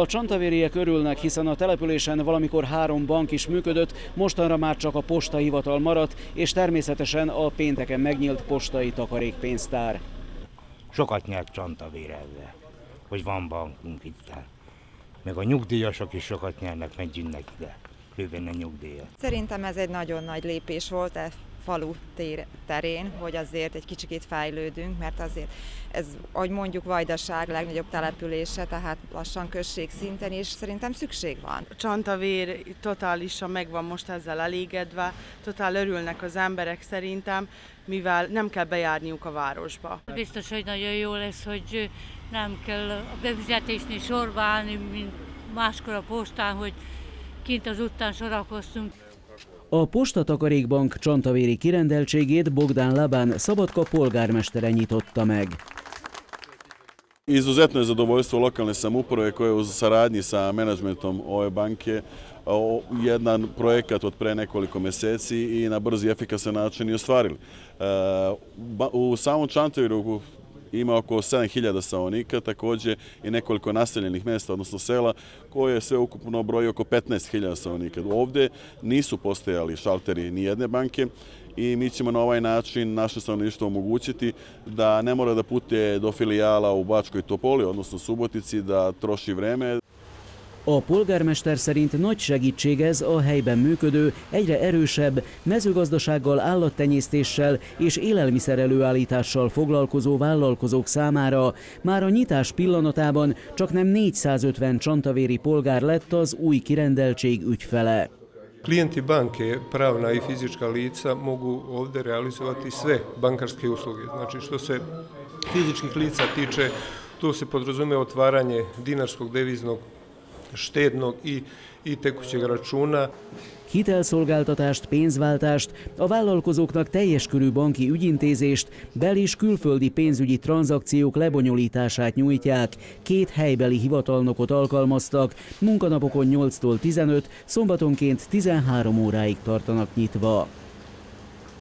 A csantavériek örülnek, hiszen a településen valamikor három bank is működött, mostanra már csak a postahivatal maradt, és természetesen a pénteken megnyílt postai takarékpénztár. Sokat nyert Csantavér ezzel, hogy van bankunk itt. Meg a nyugdíjasok is sokat nyernek, megyünk ide, főben a nyugdíjat. Szerintem ez egy nagyon nagy lépés volt falu tér, terén, hogy azért egy kicsikét fejlődünk, mert azért ez, ahogy mondjuk Vajdaság legnagyobb települése, tehát lassan község szinten, és szerintem szükség van. Csantavér totálisan meg van most ezzel elégedve, totál örülnek az emberek szerintem, mivel nem kell bejárniuk a városba. Biztos, hogy nagyon jó lesz, hogy nem kell a befizetésnél sorba állni, mint máskor a postán, hogy kint az után sorakoztunk. A Postatakarékbank csantavéri kirendeltségét Bogdán Labán Szabadka polgármestere nyitotta meg. Izuzetno je zadovoljstvo lokalne samouprave koje u saradnji sa menadžmentom ove banke jedan projekat od pre nekoliko meseci i na brzi i efikasan način i ostvarili. U samom Čantaviru ima oko 7000 stanovnika, takođe i nekoliko naseljenih mesta, odnosno sela, koje sve ukupno broji oko 15.000 stanovnika. Ovde nisu postojali šalteri ni jedne banke i mi ćemo na ovaj način naše stanovništvo omogućiti da ne mora da pute do filijala u Bačkoj Topoli, odnosno Subotici, da troši vreme. A polgármester szerint nagy segítség ez a helyben működő, egyre erősebb mezőgazdasággal, állattenyésztéssel és élelmiszer előállítással foglalkozó vállalkozók számára. Már a nyitás pillanatában csak nem 450 csantavéri polgár lett az új kirendeltség ügyfele. Klijenti banke, pravna i fizička lica mogu ovde realizovati sve bankarske usluge. Znači što se fizičkih lica tiče, tu se podrazume otvaranje dinarskog deviznog štednog i, i tekućeg računa. Hitelszolgáltatást, pénzváltást, a vállalkozóknak teljes körű banki ügyintézést, bel- és külföldi pénzügyi tranzakciók lebonyolítását nyújtják. Két helybeli hivatalnokot alkalmaztak, munkanapokon 8-tól 15, szombatonként 13 óráig tartanak nyitva.